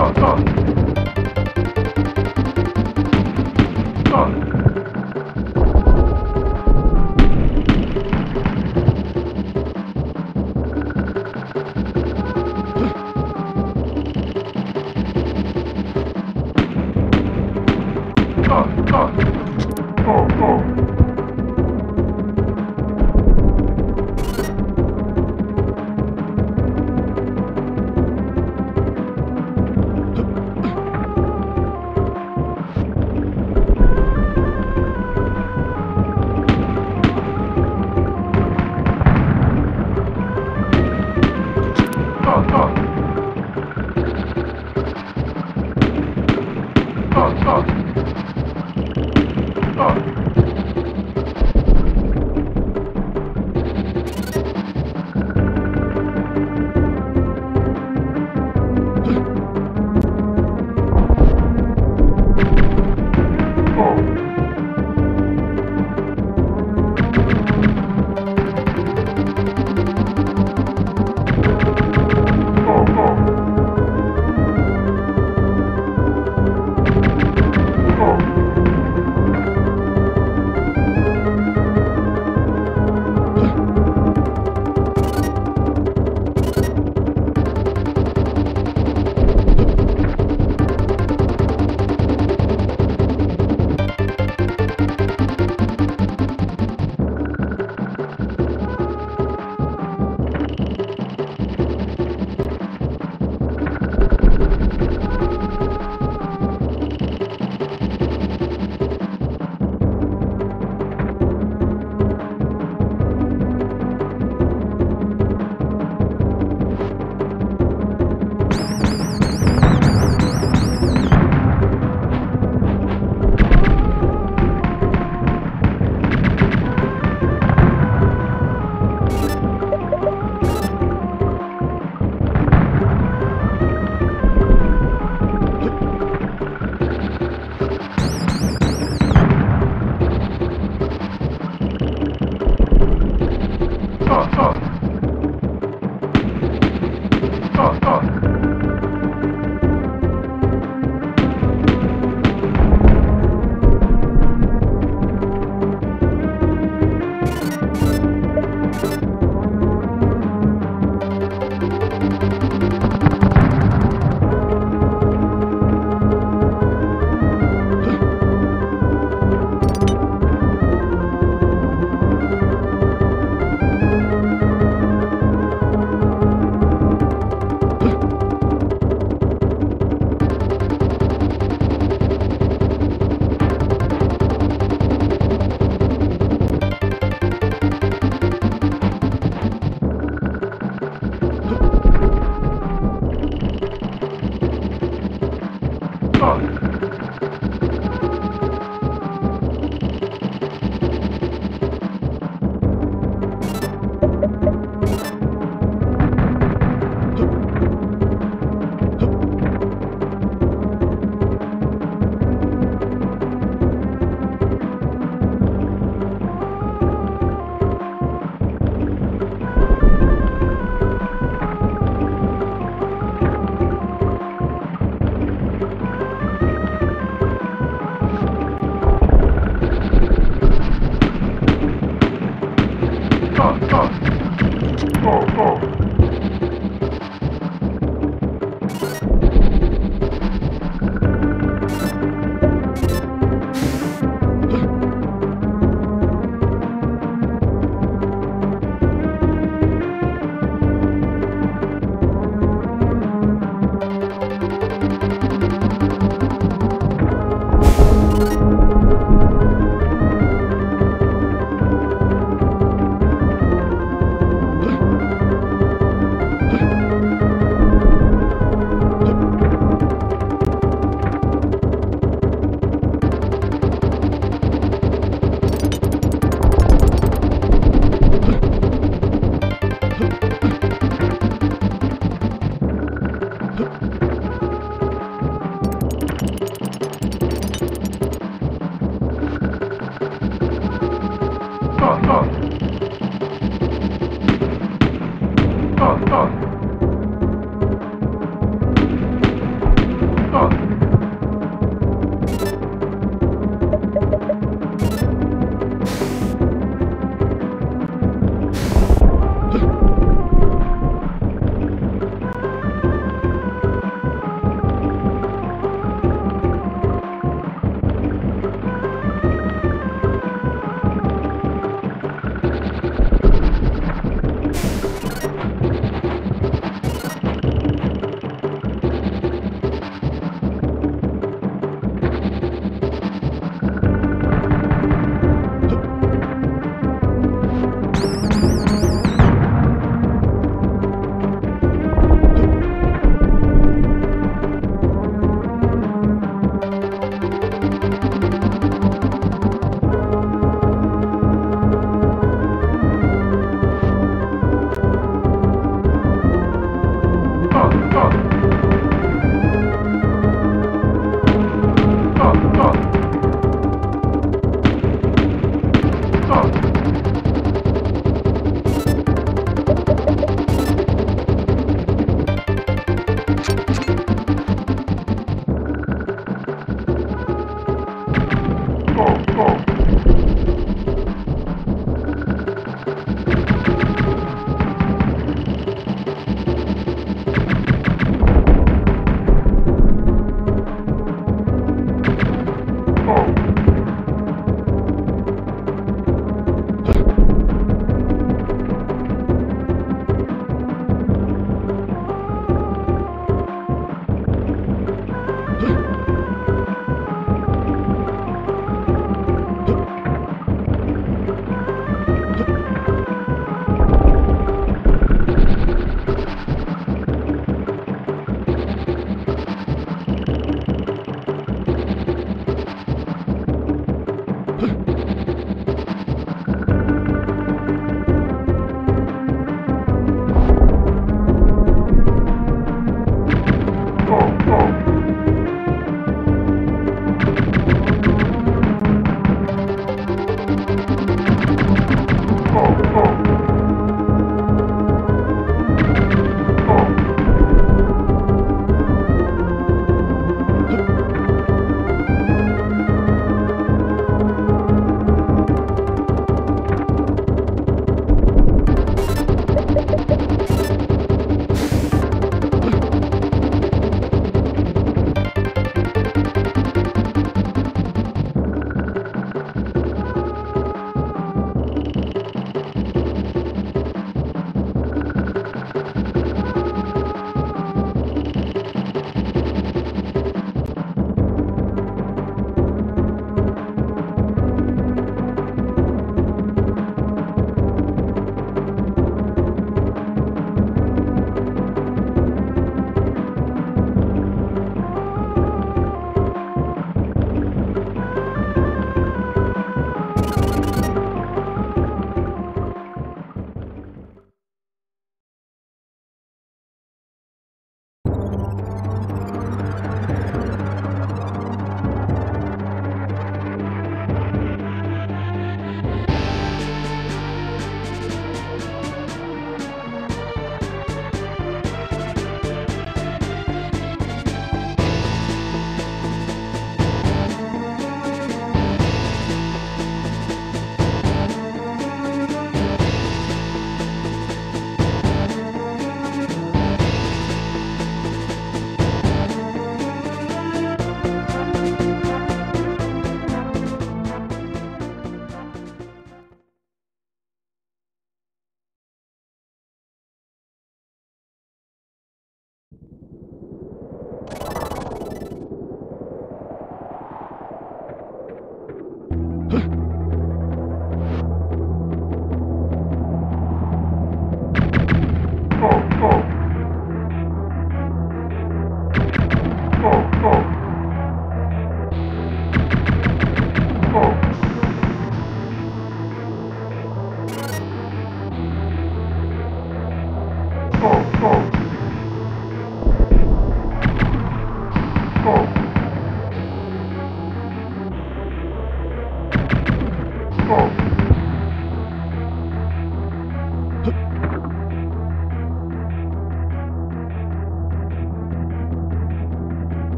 go, go.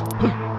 You